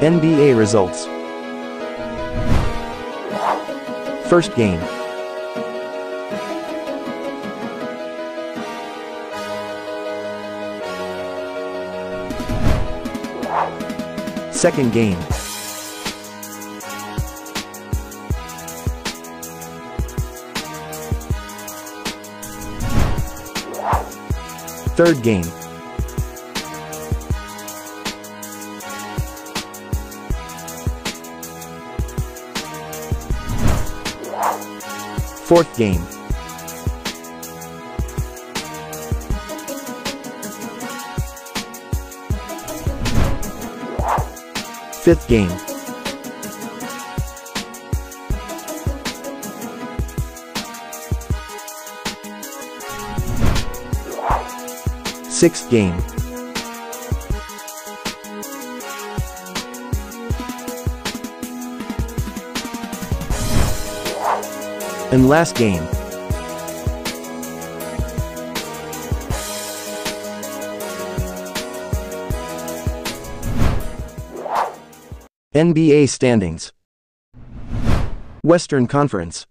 NBA results. First game. Second game. Third game. Fourth game. Fifth game. Sixth game. And last game. NBA standings. Western Conference.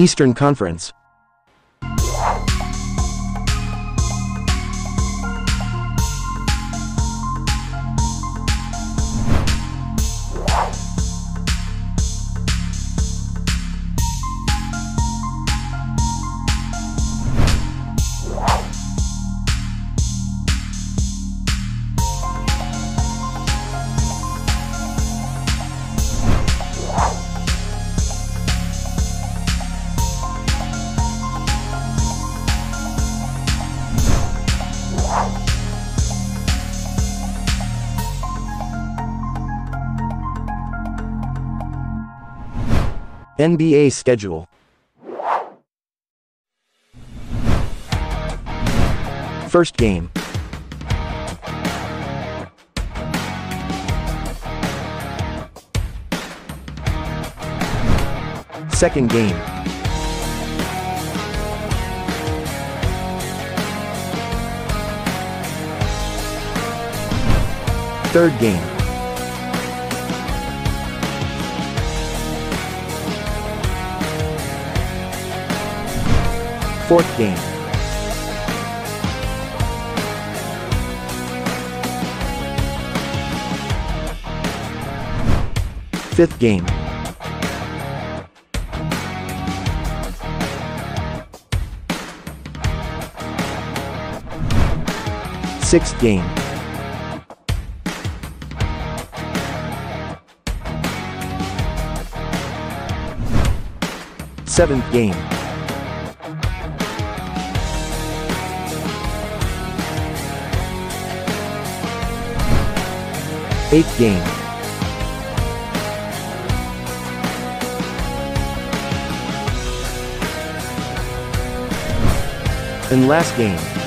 Eastern Conference. NBA schedule. First game. Second game. Third game. Fourth game. Fifth game. Sixth game. Seventh game. Eighth game. And last game.